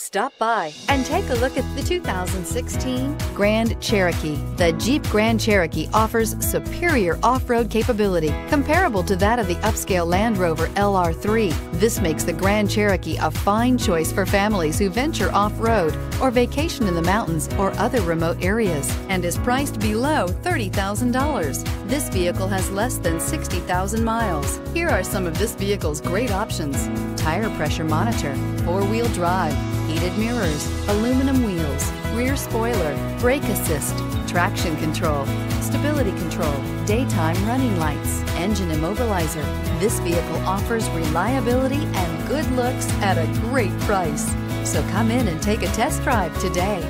Stop by and take a look at the 2016 Grand Cherokee. The Jeep Grand Cherokee offers superior off-road capability comparable to that of the upscale Land Rover LR3. This makes the Grand Cherokee a fine choice for families who venture off-road or vacation in the mountains or other remote areas and is priced below $30,000. This vehicle has less than 60,000 miles. Here are some of this vehicle's great options. Tire pressure monitor, four-wheel drive, heated mirrors, aluminum wheels, rear spoiler, brake assist, traction control, stability control, daytime running lights, engine immobilizer. This vehicle offers reliability and good looks at a great price. So come in and take a test drive today.